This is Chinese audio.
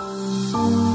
了。